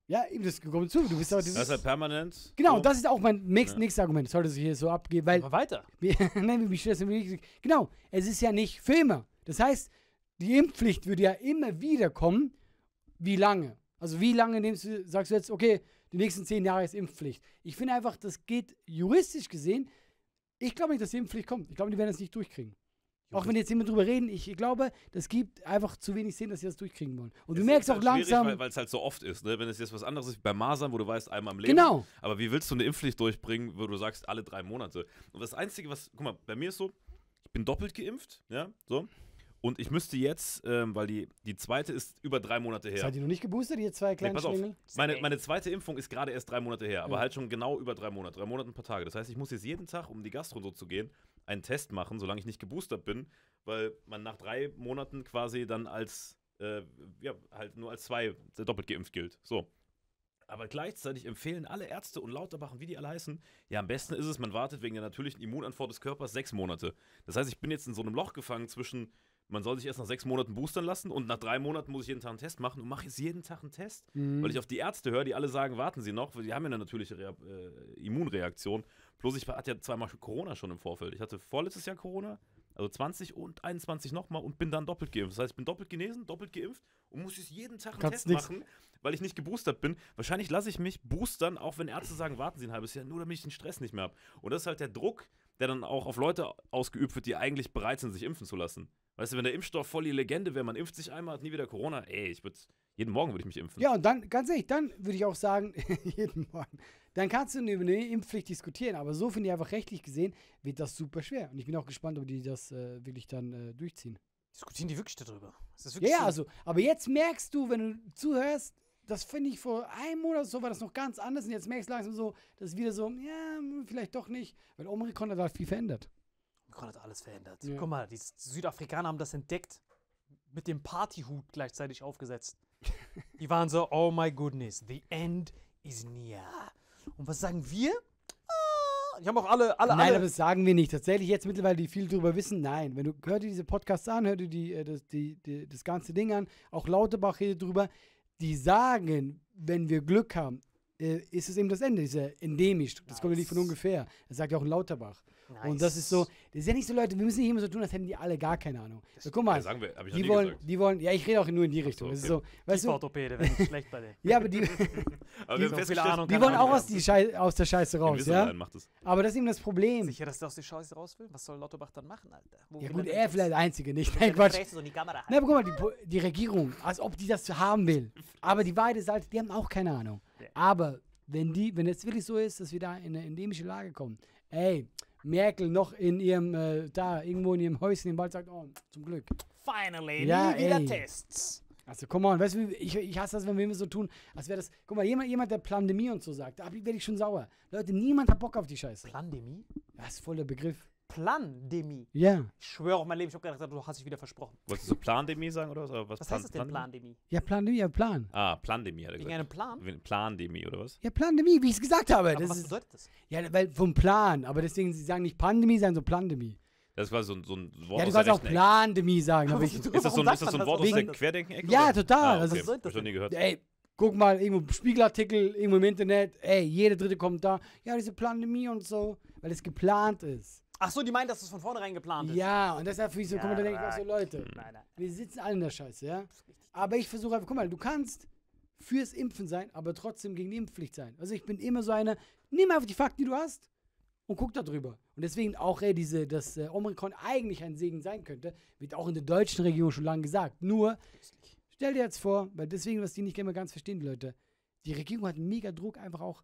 ja, eben, das kommt zu. Du bist aber, das Das ist halt permanent. genau, so. das ist auch mein nächst, Ja. nächstes Argument. Sollte sich hier so abgehen, weil Aber weiter. Wir, nein, du mir Genau, es ist ja nicht für immer. Das heißt, die Impfpflicht würde ja immer wieder kommen. Wie lange? Also wie lange nimmst du, sagst du jetzt, okay, die nächsten zehn Jahre ist Impfpflicht. Ich finde einfach, das geht juristisch gesehen. Ich glaube nicht, dass die Impfpflicht kommt. Ich glaube, die werden das nicht durchkriegen. Auch wenn jetzt immer drüber reden, ich glaube, das gibt einfach zu wenig Sinn, dass sie das durchkriegen wollen. Und du Es merkst ist auch halt schwierig, langsam. Weil es halt so oft ist, ne? Wenn es jetzt was anderes ist wie bei Masern, wo du weißt, einmal im Leben. Genau. Aber wie willst du eine Impfpflicht durchbringen, wo du sagst, alle drei Monate? Und das Einzige, was, guck mal, bei mir ist so, ich bin doppelt geimpft, ja, so. Und ich müsste jetzt, ähm, weil die, die zweite ist über drei Monate her. Seid ihr noch nicht geboostert, ihr zwei Nee, kleinen pass auf. Meine, meine zweite Impfung ist gerade erst drei Monate her, aber Ja. halt schon genau über drei Monate. Drei Monate, ein paar Tage. Das heißt, ich muss jetzt jeden Tag, um die Gastro und so zu gehen, einen Test machen, solange ich nicht geboostert bin, weil man nach drei Monaten quasi dann als, äh, ja, halt nur als zwei doppelt geimpft gilt. So. Aber gleichzeitig empfehlen alle Ärzte und Lauterbachen, wie die alle heißen, ja, am besten ist es, man wartet wegen der natürlichen Immunantwort des Körpers sechs Monate. Das heißt, ich bin jetzt in so einem Loch gefangen zwischen, man soll sich erst nach sechs Monaten boostern lassen und nach drei Monaten muss ich jeden Tag einen Test machen und mache jetzt jeden Tag einen Test, Mhm. weil ich auf die Ärzte höre, die alle sagen, warten Sie noch, weil die haben ja eine natürliche Rea äh, Immunreaktion. Bloß ich hatte ja zweimal Corona schon im Vorfeld. Ich hatte vorletztes Jahr Corona, also 20 und 21 nochmal und bin dann doppelt geimpft. Das heißt, ich bin doppelt genesen, doppelt geimpft und muss jetzt jeden Tag einen Kannst Test nix. machen, weil ich nicht geboostert bin. Wahrscheinlich lasse ich mich boostern, auch wenn Ärzte sagen, warten Sie ein halbes Jahr, nur damit ich den Stress nicht mehr habe. Und das ist halt der Druck, der dann auch auf Leute ausgeübt wird, die eigentlich bereit sind, sich impfen zu lassen. Weißt du, wenn der Impfstoff voll die Legende wäre, man impft sich einmal, hat nie wieder Corona, ey, ich würde jeden Morgen würde ich mich impfen. Ja, und dann, ganz ehrlich, dann würde ich auch sagen, jeden Morgen, dann kannst du über eine Impfpflicht diskutieren, aber so finde ich einfach rechtlich gesehen, wird das super schwer. Und ich bin auch gespannt, ob die das äh, wirklich dann äh, durchziehen. Diskutieren die wirklich darüber? Ist das Ja, wirklich ja, so? also, aber jetzt merkst du, wenn du zuhörst, das finde ich vor einem Monat so war das noch ganz anders und jetzt merkst du langsam so, das ist wieder so, ja, vielleicht doch nicht, weil Omikron hat halt viel verändert. Omikron hat alles verändert. Ja. Guck mal, die Südafrikaner haben das entdeckt, mit dem Partyhut gleichzeitig aufgesetzt. die waren so, oh my goodness, the end is near. Und was sagen wir? Ah, die haben auch alle, alle, Nein, aber alle. das sagen wir nicht. Tatsächlich jetzt mittlerweile, die viel drüber wissen, nein. Wenn du hör dir diese Podcasts an, hör dir die, äh, das, die, die, das ganze Ding an, auch Lauterbach redet drüber, die sagen, wenn wir Glück haben, äh, ist es eben das Ende, diese endemisch. Das kommt ja nicht von ungefähr. Das sagt ja auch ein Lauterbach. Und das ist so, das ist ja nicht so, Leute, wir müssen nicht immer so tun, als hätten die alle gar keine Ahnung. So, guck mal, Ja, sagen wir, ich die wollen, gesagt. die wollen, ja, ich rede auch nur in die Richtung. so, Das ist okay. so, weißt du, Orthopäde, wenn schlecht bei dir. ja, aber die, Aber die- so viel Ahnung die wollen auch aus, die Schei aus der Scheiße raus, ja? Macht das. Aber das ist eben das Problem. Sicher, dass der aus der Scheiße raus will? Was soll Lauterbach dann machen, Alter? Wo Ja gut, er jetzt? vielleicht der Einzige nicht. Nein, Quatsch. So die Kamera Na, aber guck mal, die, die Regierung, als ob die das haben will. Aber die beide Seiten, die haben auch keine Ahnung. Aber wenn die, wenn es wirklich so ist, dass wir da in eine endemische Lage kommen, ey, Merkel noch in ihrem, äh, da, irgendwo in ihrem Häuschen im Wald sagt, oh, zum Glück. Finally, Ja, nie wieder ey. Tests. Also, come on, weißt du, ich, ich hasse das, wenn wir immer so tun, als wäre das, guck mal, jemand, jemand, der Pandemie und so sagt, da werde ich schon sauer. Leute, niemand hat Bock auf die Scheiße. Plandemie? Das ist voll der Begriff. Plandemie. Ja. Ich schwöre auf mein Leben, ich habe gedacht, du hast dich wieder versprochen. Wolltest du Plandemie sagen oder was? Oder was Was Plan- heißt das denn, Plan- Plandemie? Ja, Pandemie, ja, Plan. Ah, Plandemie hat er Wegen gesagt. einem Plan? Plandemie oder was? Ja, Pandemie, wie ich es gesagt habe. Aber Das was ist, bedeutet das? ja, weil vom Plan, aber deswegen, sie sagen nicht Pandemie, sagen so Plandemie. Das ist quasi so ein, so ein Wort Ja, du aus der kannst auch. Plandemie sagen. Aber ich, Ist das so ein, ist das so ein Wort das? aus der Wegen- Querdenken-Ecke? Ja, total. Ah, okay. Was Hab ich nie gehört. ey, guck mal, irgendwo Spiegelartikel, irgendwo im Internet, ey, jeder dritte kommt da, ja, diese Pandemie und so, weil es geplant ist. Ach so, die meinen, dass es von vornherein geplant ist. Ja, und deshalb für ich so, Ja, guck mal, da denke ich auch so. Leute, Nein, nein. wir sitzen alle in der Scheiße, ja? Aber ich versuche einfach, guck mal, du kannst fürs Impfen sein, aber trotzdem gegen die Impfpflicht sein. Also ich bin immer so einer, nimm einfach die Fakten, die du hast und guck da drüber. Und deswegen auch, ey, diese, dass äh, Omikron eigentlich ein Segen sein könnte, wird auch in der deutschen Regierung schon lange gesagt. Nur, stell dir jetzt vor, weil deswegen, was die nicht immer ganz verstehen, die Leute, die Regierung hat mega Druck einfach auch,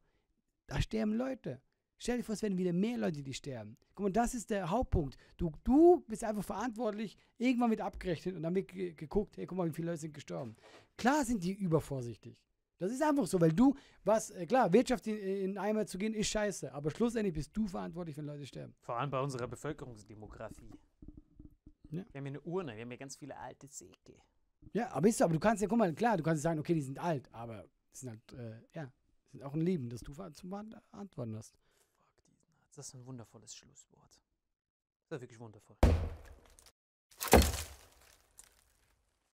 da sterben Leute. Stell dir vor, es werden wieder mehr Leute, die sterben. Guck mal, das ist der Hauptpunkt. Du, du bist einfach verantwortlich, irgendwann wird abgerechnet und dann wird ge geguckt, hey, guck mal, wie viele Leute sind gestorben. Klar sind die übervorsichtig. Das ist einfach so, weil du, was, äh, klar, Wirtschaft in, in Eimer zu gehen, ist scheiße, aber schlussendlich bist du verantwortlich, wenn Leute sterben. Vor allem bei unserer Bevölkerungsdemografie. Ja. Wir haben hier eine Urne, wir haben hier ganz viele alte Säcke. Ja, aber ist so, aber du kannst ja, guck mal, klar, du kannst sagen, okay, die sind alt, aber sind halt, äh, ja, sind auch ein Leben, das du ver- zu beantworten hast. Das ist ein wundervolles Schlusswort. Das ist wirklich wundervoll.